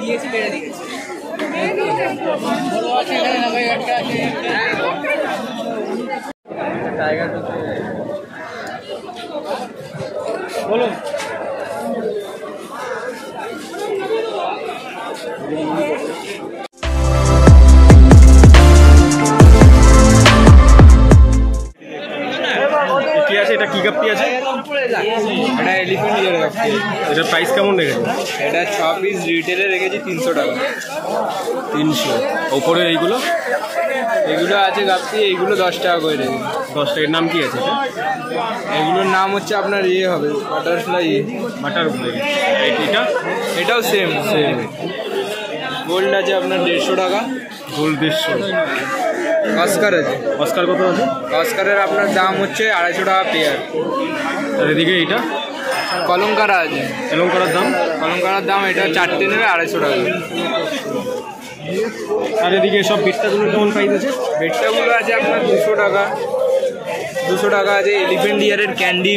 দিয়েছি বেড়ে দিয়েছি টাইগার বলুন কি আছে? এটা কি গাপ্পি আছে? এটা এলিফেন্ট ইয়ার কাছে এটার প্রাইস কেমন রেখেছে? এটা ছ পিস রিটেলে রেখেছি তিনশো টাকা। তিনশো। ওপরে এইগুলো? এগুলো আছে গাপ্পি এইগুলো দশ টাকা করে রেখেছি। দশ টাকার নাম কি আছে? এগুলোর নাম হচ্ছে আপনার ইয়ে হবে বাটারফ্লাই বাটার এটা? এটাও সেম সেম গোল্ড আছে আপনার দেড়শো টাকা। গোল্ড দেড়শো। অস্কার আছে। অস্কার কত আছে? অস্কারের আপনার দাম হচ্ছে আড়াইশো টাকা পেয়ার আর এদিকে এইটা? কলঙ্কারা আছে। এলঙ্কারার দাম? কলঙ্কারার দাম এটা চারটে নেবে আড়াইশো টাকা। আর এদিকে সব বিটটাগুলো কেমন প্রাইস আছে? বেডটাগুলো আছে আপনার দুশো টাকা। দুশো টাকা আছে এলিফেন্ট ইয়ারের ক্যান্ডি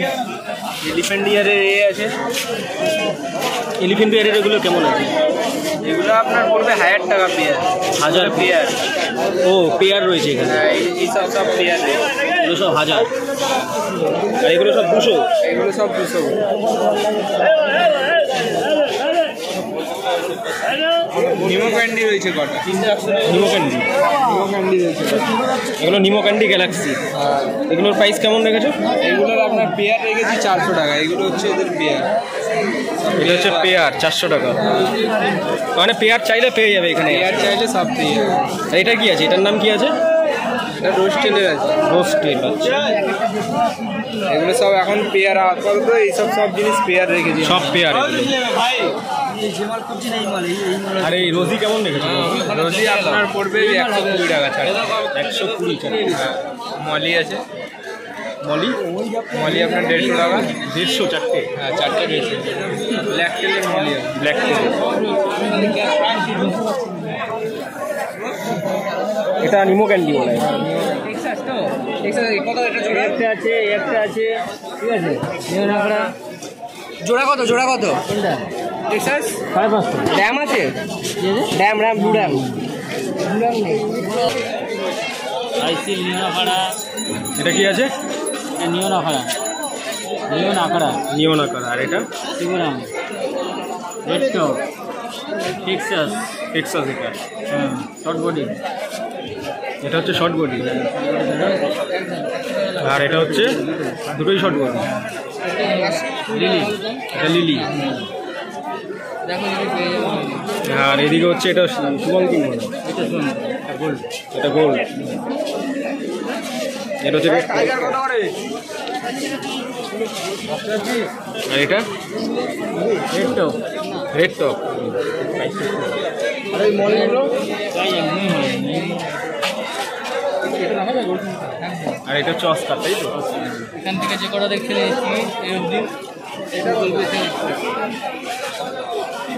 এলিফেন্ট ইয়ারের এ আছে এলিফেন্ট বিয়ারের এগুলো কেমন আছে এগুলো আপনার পড়বে হাজার টাকা পেয়ার হাজার পেয়ার ও পেয়ার রয়েছে এখানে হ্যাঁ এই- এই সব সব পেয়ার এগুলো সব হাজার আর এগুলো সব দুশো এগুলো সব দুশো নিমো ক্যান্ডি রয়েছে কটা? নিমো ক্যান্ডি নিমো ক্যান্ডি রয়েছে। এগুলো নিমো ক্যান্ডি গ্যালাক্সি। এগুলোর প্রাইস কেমন রেখেছো? এগুলোর আপনার পেয়ার রেখেছি চারশো টাকা। এগুলো হচ্ছে এদের পেয়ার এটা হচ্ছে পেয়ার চারশো টাকা। মানে পেয়ার চাইলে পেয়ে যাবে এখানে। পেয়ার চাইলে সব পেয়ে যাবে। এটা কি আছে? এটার নাম কি আছে? এটা রোস্টেলের আছে। রোস্টেড আচ্ছা। এগুলো সব এখন পেয়ার আপাতত এইসব সব জিনিস পেয়ার রেখেছি। সব পেয়ার আর এই রোজি কেমন রেখেছো রোজি আপনার পড়বে একশো কুড়ি টাকা ছাড় একশো কুড়ি টাকা। মলি আছে। মলি? মলি আপনার দেড়শো টাকা। দেড়শো চারটে? হ্যাঁ চারটে রয়েছে ব্ল্যাক টেলের মলি ব্ল্যাক এটা নিমো ক্যান্ডি হয় একটা আছে একটা আছে ঠিক আছে? জোড়া কত? জোড়া কত? কোনটা? টেক্সাস ড্যাম আছে? ড্যাম র্যাম ব্লু ড্যাম আইসি নিও নাকড়া এটা কি আছে? নিও নাকড়া নিও নাকড়া নিও নাকার আর এটা? Shibram. Red top Texas Texas এটা। হ্যাঁ শর্ট বডি এটা হচ্ছে শর্ট বডি আর এটা হচ্ছে দুটোই শর্ট বডি লিলি এটা লিলি আর এদিকে হচ্ছে এটা শুভঙ্কি মনে এটা গোল্ড। এটা গোল্ড। এটা হচ্ছে আর এটা? Red top. Red top. তাই আর এটা হচ্ছে অস্কার তাই তো? এখান থেকে যে কটা এটা বলবে যে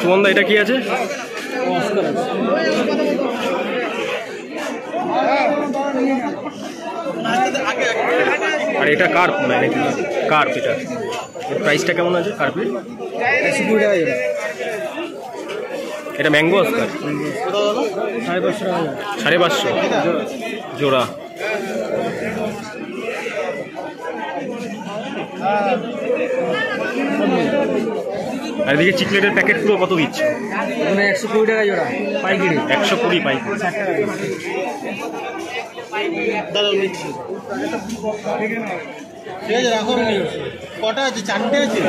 সুমনদা, এটা কি আছে? আর এটা কার্প মনে কার্প এটা। প্রাইসটা কেমন আছে কার্পের এটা ম্যাঙ্গো অস্কার সাড়ে পাঁচশো। জোড়া। আর এদিকে চিকলেটের প্যাকেটগুলো কত দিচ্ছে ওখানে একশো কুড়ি টাকা জোড়া পাইকারি। একশো কুড়ি পাইপ ঠিক আছে রাখো কটা আছে? চারটে আছে?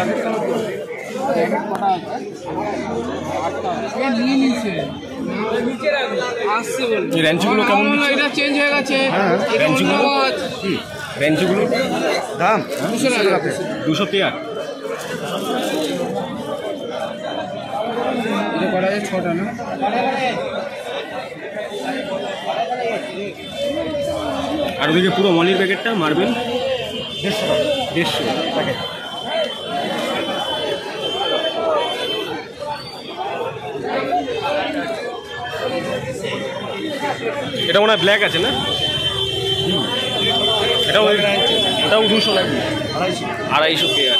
কেমন হয় এটা চেঞ্জ হয়ে গেছে। এটা অন্য রেঞ্চগুলো? দাম? দুশো টাকা। দুশো পেয়ার? যায় ছটা না আর ওদিকে পুরো মলির প্যাকেটটা মার্বেল দেড়শো টাকা। দেড়শো প্যাকেট এটা মনে হয় ব্ল্যাক আছে না? এটাও এটাও দুশো নাকি? আড়াইশো। আড়াইশো পেয়ার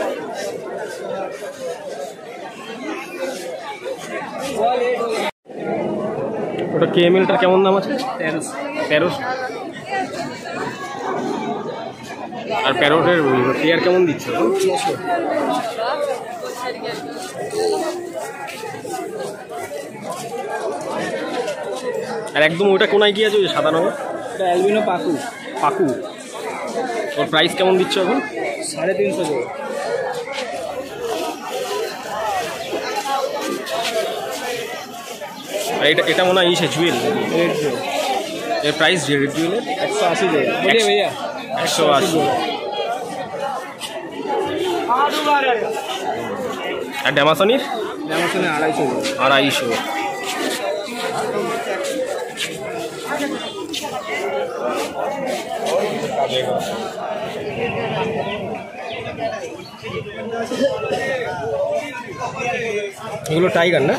ওটা কেএমএলটার কেমন দাম আছে? তেরোশো তেরোশো আর প্যারোটের পেয়ার কেমন দিচ্ছে? আর একদম ওটা কোনায় কি আছে ওই সাদা রঙের? এটা অ্যালবিনো পাকু। পাকু। ওর প্রাইস কেমন দিচ্ছ এখন? সাড়ে তিনশো আর এটা এটা মনে হয় ইসে জুয়েল রেড এর প্রাইস রেড জুয়েলের একশো আশি বলিয়ে ভাইয়া একশো আশি আর ড্যামাসনির সঙ্গে আড়াইশো আড়াইশো। এগুলো টাইগার না?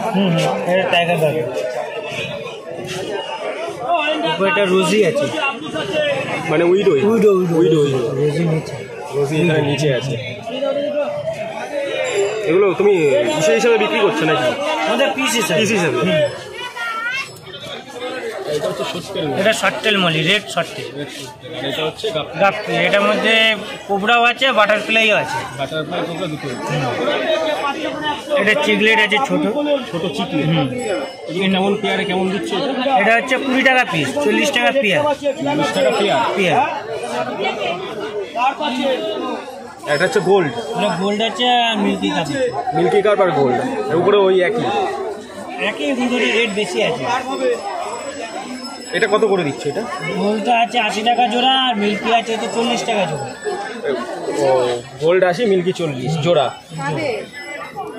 এটা টাইগার গার্ডেন এটা রোজি আছে। মানে উইডো উইডো উইডো উইডো রোজি নিচে। রোজি এখানে নিচে আছে। এগুলো তুমি কিসে হিসাবে বিক্রি করছ নাকি? আমাদের পিস হিসাবে। পিস হিসাবে। এটা শর্টেল মলি। রেড শর্টেল এটা হচ্ছে গাপ্পি। এটার মধ্যে কোবরাও আছে বাটারফ্লাইও আছে। বাটারফ্লাই কোবরা দুটো। এটা চিগলেট আছে ছোট। ছোট চিকলে এগুলো কেমন পেয়ারে কেমন দিচ্ছে? এটা এটা হচ্ছে কুড়ি টাকা পিস চল্লিশ টাকা পেয়ার। চল্লিশ টাকা পেয়ার? পেয়ার। একটা হচ্ছে গোল্ড এটা গোল্ড আছে মিল্কি কাপ মিল্কি কাপ আর গোল্ড এর উপরে ওই একই। একই দুধের রেট বেশি আছে। এটা কত করে দিচ্ছে এটা? গোল্ডটা আছে আশি টাকা জোড়া আর মিল্কি আছে তো চল্লিশ টাকা জোড়া। ও গোল্ড আশি মিল্কি চল্লিশ জোড়া।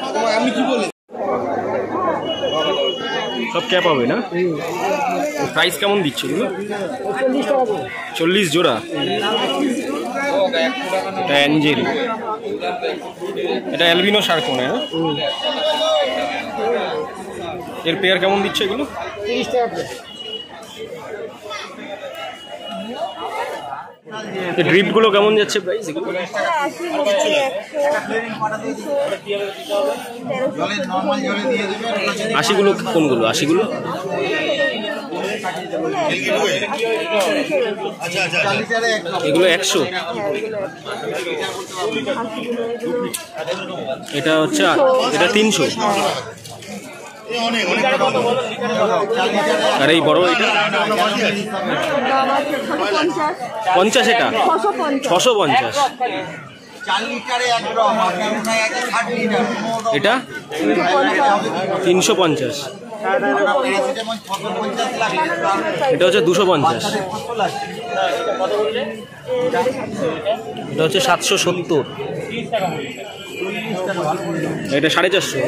সকালে কি হ্যাঁ সব ক্যাপ হবে না? প্রাইস কেমন দিচ্ছে চল্লিশ জোড়া। এটা অ্যাঞ্জেল। এটা অ্যালবিনো মনে হয়? না? এর পেয়ার কেমন দিচ্ছে এগুলো? এই ড্রিপগুলো কেমন যাচ্ছে প্রাইস এগুলো? আশিগুলো কোনগুলো? আশিগুলো? এগুলো একশো? এটা হচ্ছে এটা তিনশো? আর এই বড় এটা? পঞ্চাশ এটা? ছশো পঞ্চাশ। এটা? তিনশো পঞ্চাশ। এটা হচ্ছে দুশো পঞ্চাশ। এটা হচ্ছে সাতশো সত্তর। এটা সাড়ে চারশো।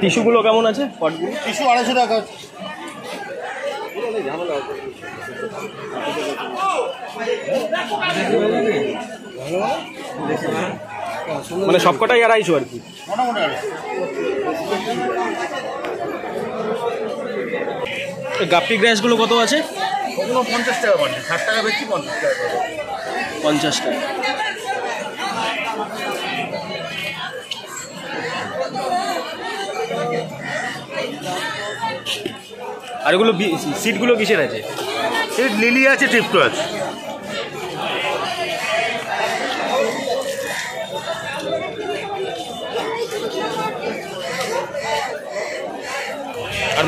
টিস্যুগুলো কেমন আছে? পটগুলো টিস্যু আড়াইশো টাকা। মানে সবকটাই আড়াইশো আর কি? গাপ্পি গ্রাসগুলো কত আছে? ওগুলো পঞ্চাশ টাকা ষাট টাকা বেশি পঞ্চাশ টাকা পঞ্চাশ টাকা। আর এগুলো সিটগুলো কিসের আছে? সিট লিলি আছে টিপটো আছে।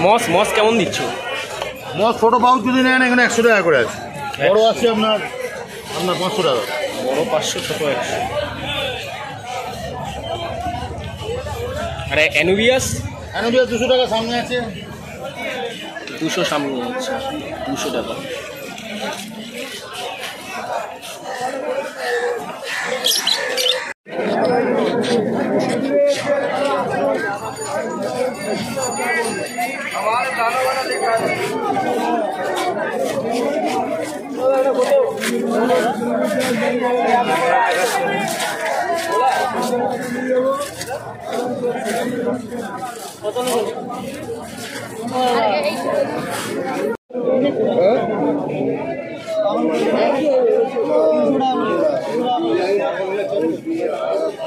মস মস কেমন দিচ্ছ? মস ছোটো পাউচ যদি নেন এখানে একশো টাকা করে আছে। বড় আছে আপনার আপনার পাঁচশো টাকা। বড় পাঁচশো ছোট একশো। আর অ্যানুবিয়াস? অ্যানুবিয়াস দুশো টাকা সামনে আছে। দুশো সামনে আছে দুশো টাকা। দুশো টাকা